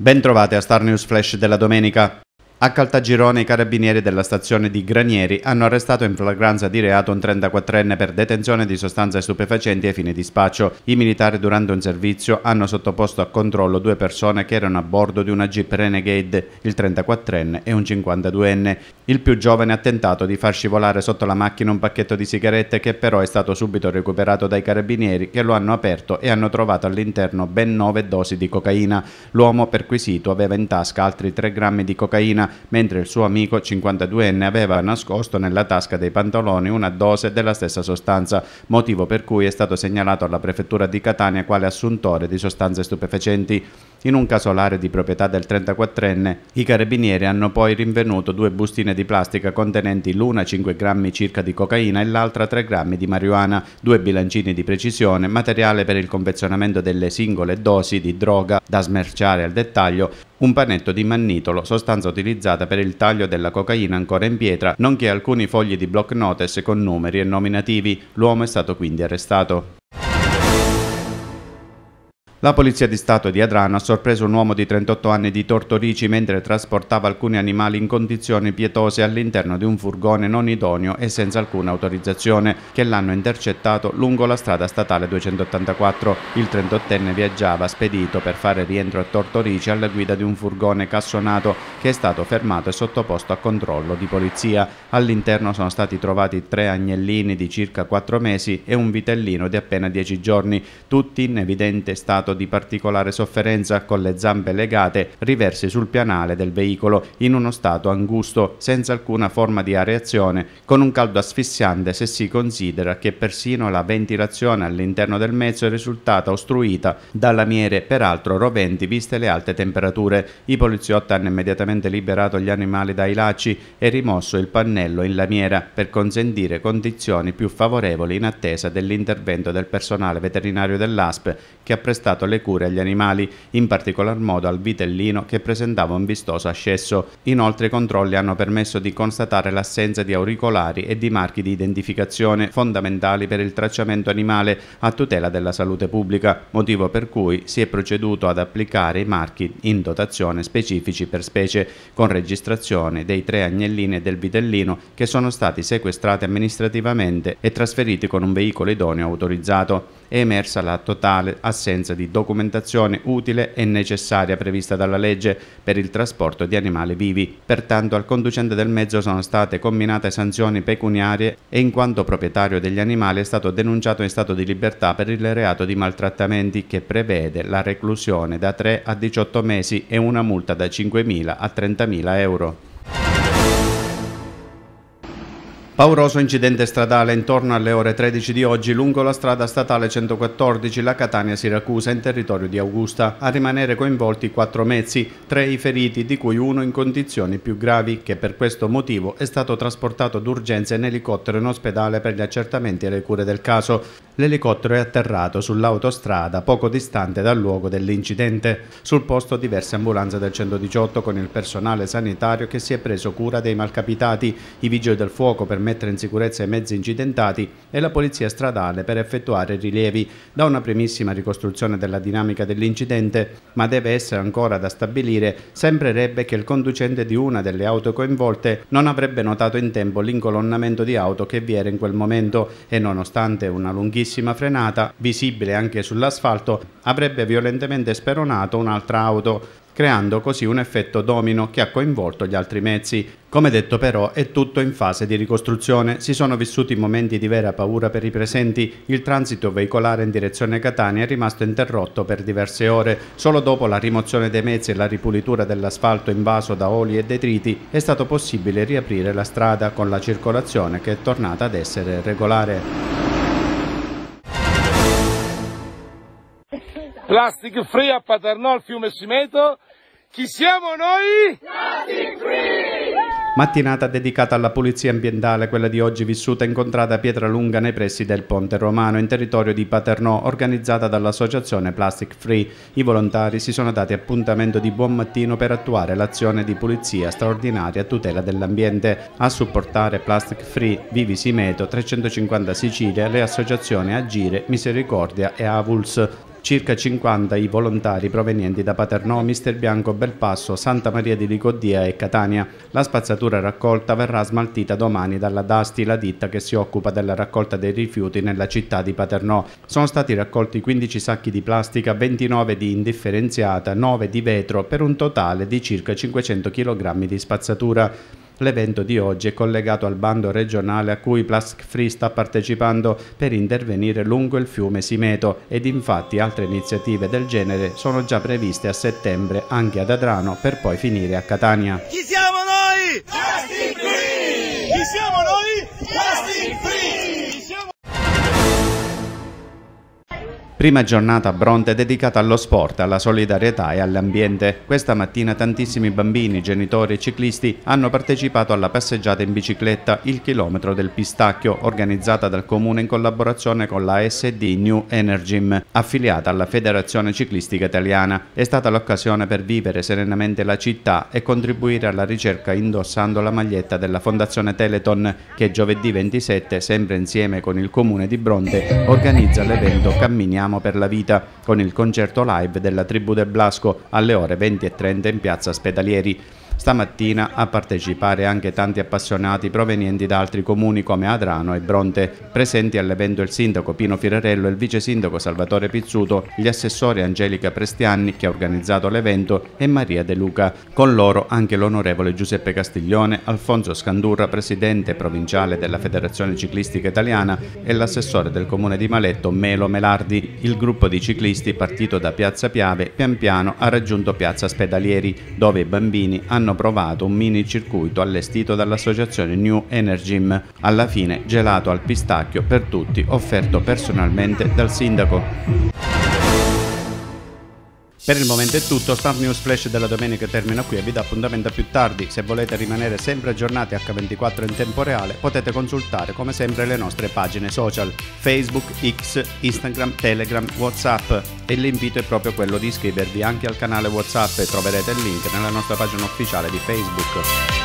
Bentrovate a Star News Flash della domenica. A Caltagirone i carabinieri della stazione di Granieri hanno arrestato in flagranza di reato un 34enne per detenzione di sostanze stupefacenti ai fini di spaccio. I militari durante un servizio hanno sottoposto a controllo due persone che erano a bordo di una Jeep Renegade, il 34enne e un 52enne. Il più giovane ha tentato di far scivolare sotto la macchina un pacchetto di sigarette che però è stato subito recuperato dai carabinieri che lo hanno aperto e hanno trovato all'interno ben nove dosi di cocaina. L'uomo perquisito aveva in tasca altri 3 grammi di cocaina mentre il suo amico 52enne aveva nascosto nella tasca dei pantaloni una dose della stessa sostanza, motivo per cui è stato segnalato alla prefettura di Catania quale assuntore di sostanze stupefacenti. In un casolare di proprietà del 34enne, i carabinieri hanno poi rinvenuto due bustine di plastica contenenti l'una 5 grammi circa di cocaina e l'altra 3 grammi di marijuana, due bilancini di precisione, materiale per il confezionamento delle singole dosi di droga da smerciare al dettaglio, un panetto di mannitolo, sostanza utilizzata per il taglio della cocaina ancora in pietra, nonché alcuni fogli di block notice con numeri e nominativi. L'uomo è stato quindi arrestato. La Polizia di Stato di Adrano ha sorpreso un uomo di 38 anni di Tortorici mentre trasportava alcuni animali in condizioni pietose all'interno di un furgone non idoneo e senza alcuna autorizzazione che l'hanno intercettato lungo la strada statale 284. Il 38enne viaggiava spedito per fare rientro a Tortorici alla guida di un furgone cassonato che è stato fermato e sottoposto a controllo di polizia. All'interno sono stati trovati tre agnellini di circa 4 mesi e un vitellino di appena 10 giorni, tutti in evidente stato stato di particolare sofferenza con le zampe legate, riversi sul pianale del veicolo in uno stato angusto, senza alcuna forma di areazione, con un caldo asfissiante se si considera che persino la ventilazione all'interno del mezzo è risultata ostruita da lamiere peraltro roventi viste le alte temperature. I poliziotti hanno immediatamente liberato gli animali dai lacci e rimosso il pannello in lamiera per consentire condizioni più favorevoli in attesa dell'intervento del personale veterinario dell'ASP che ha prestato dato le cure agli animali, in particolar modo al vitellino che presentava un vistoso ascesso. Inoltre i controlli hanno permesso di constatare l'assenza di auricolari e di marchi di identificazione fondamentali per il tracciamento animale a tutela della salute pubblica, motivo per cui si è proceduto ad applicare i marchi in dotazione specifici per specie, con registrazione dei tre agnellini e del vitellino che sono stati sequestrati amministrativamente e trasferiti con un veicolo idoneo autorizzato. È emersa la totale assenza di documentazione utile e necessaria prevista dalla legge per il trasporto di animali vivi. Pertanto al conducente del mezzo sono state combinate sanzioni pecuniarie e in quanto proprietario degli animali è stato denunciato in stato di libertà per il reato di maltrattamenti che prevede la reclusione da 3 a 18 mesi e una multa da 5.000 a 30.000 euro. Pauroso incidente stradale intorno alle ore 13 di oggi lungo la strada statale 114 la Catania-Siracusa in territorio di Augusta. A rimanere coinvolti quattro mezzi, tre i feriti di cui uno in condizioni più gravi che per questo motivo è stato trasportato d'urgenza in elicottero in ospedale per gli accertamenti e le cure del caso. L'elicottero è atterrato sull'autostrada poco distante dal luogo dell'incidente. Sul posto diverse ambulanze del 118 con il personale sanitario che si è preso cura dei malcapitati, i vigili del fuoco per mettere in sicurezza i mezzi incidentati e la polizia stradale per effettuare rilievi da una primissima ricostruzione della dinamica dell'incidente, ma deve essere ancora da stabilire, sembrerebbe che il conducente di una delle auto coinvolte non avrebbe notato in tempo l'incolonnamento di auto che vi era in quel momento e nonostante una lunghissima fortissima frenata, visibile anche sull'asfalto, avrebbe violentemente speronato un'altra auto, creando così un effetto domino che ha coinvolto gli altri mezzi. Come detto però è tutto in fase di ricostruzione, si sono vissuti momenti di vera paura per i presenti, il transito veicolare in direzione Catania è rimasto interrotto per diverse ore, solo dopo la rimozione dei mezzi e la ripulitura dell'asfalto invaso da oli e detriti è stato possibile riaprire la strada con la circolazione che è tornata ad essere regolare. Plastic Free a Paternò al fiume Simeto. Chi siamo noi? Plastic Free! Mattinata dedicata alla pulizia ambientale, quella di oggi vissuta incontrata a Pietralunga nei pressi del Ponte Romano in territorio di Paternò, organizzata dall'associazione Plastic Free. I volontari si sono dati appuntamento di buon mattino per attuare l'azione di pulizia straordinaria a tutela dell'ambiente. A supportare Plastic Free, Vivi Simeto, 350 Sicilia, le associazioni Agire, Misericordia e Avuls. Circa 50 i volontari provenienti da Paternò, Mister Bianco, Belpasso, Santa Maria di Licodia e Catania. La spazzatura raccolta verrà smaltita domani dalla Dasti, la ditta che si occupa della raccolta dei rifiuti nella città di Paternò. Sono stati raccolti 15 sacchi di plastica, 29 di indifferenziata, 9 di vetro per un totale di circa 500 kg di spazzatura. L'evento di oggi è collegato al bando regionale a cui Plastic Free sta partecipando per intervenire lungo il fiume Simeto ed infatti altre iniziative del genere sono già previste a settembre anche ad Adrano per poi finire a Catania. Chi siamo noi? Plastic Free! Chi siamo noi? Prima giornata a Bronte dedicata allo sport, alla solidarietà e all'ambiente. Questa mattina tantissimi bambini, genitori e ciclisti hanno partecipato alla passeggiata in bicicletta Il chilometro del pistacchio, organizzata dal comune in collaborazione con la SD New Energym, affiliata alla Federazione Ciclistica Italiana. È stata l'occasione per vivere serenamente la città e contribuire alla ricerca indossando la maglietta della Fondazione Teleton che giovedì 27, sempre insieme con il comune di Bronte, organizza l'evento Camminiamo Camminiamo per la Vita con il concerto live della Tribù del Blasco alle ore 20.30 in piazza Spedalieri. Stamattina a partecipare anche tanti appassionati provenienti da altri comuni come Adrano e Bronte. Presenti all'evento il sindaco Pino Firerello il vice sindaco Salvatore Pizzuto, gli assessori Angelica Prestianni che ha organizzato l'evento e Maria De Luca. Con loro anche l'onorevole Giuseppe Castiglione, Alfonso Scandurra, presidente provinciale della Federazione Ciclistica Italiana e l'assessore del comune di Maletto Melo Melardi. Il gruppo di ciclisti partito da Piazza Piave pian piano ha raggiunto Piazza Spedalieri dove i bambini hanno hanno provato un mini circuito allestito dall'associazione New Energym, alla fine gelato al pistacchio per tutti offerto personalmente dal sindaco. Per il momento è tutto, Star News Flash della domenica termina qui e vi do appuntamento più tardi. Se volete rimanere sempre aggiornati H24 in tempo reale potete consultare come sempre le nostre pagine social Facebook, X, Instagram, Telegram, Whatsapp e l'invito è proprio quello di iscrivervi anche al canale Whatsapp e troverete il link nella nostra pagina ufficiale di Facebook.